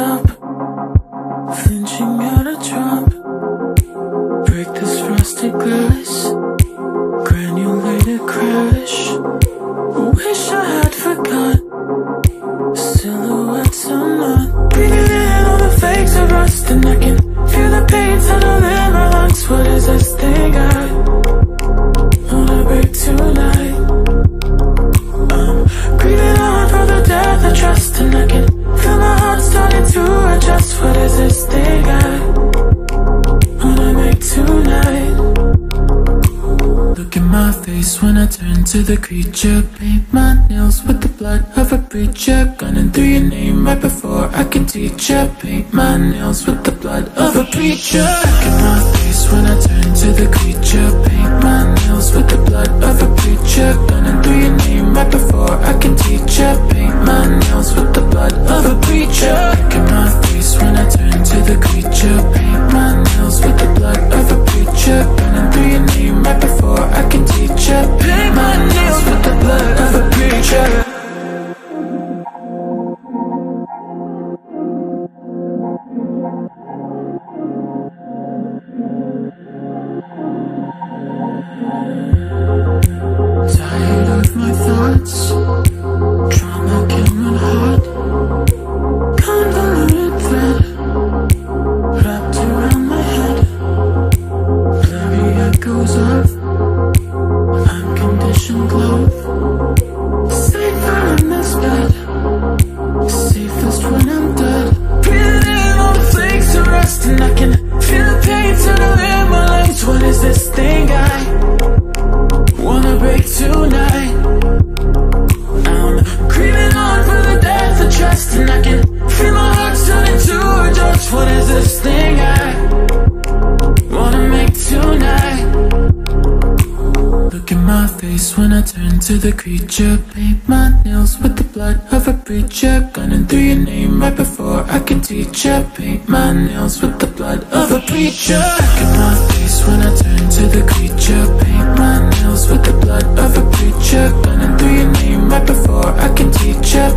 stop Flinching at a drop. Break this rustic glass. Look at my face when I turn to the creature. Paint my nails with the blood of a preacher. Gunning through your name right before I can teach ya. Paint my nails with the blood of a preacher. Look at my face when I turn to the creature. Paint my nails with the blood of a preacher. Gunning through your name right before I can teach ya. Paint my nails with the blood of a preacher face when I turn to the creature. Paint my nails with the blood of a preacher. Gunning through your name right before I can teach ya. Paint my nails with the blood of a preacher. Look at my face when I turn to the creature. Paint my nails with the blood of a preacher. Gunning through your name right before I can teach ya.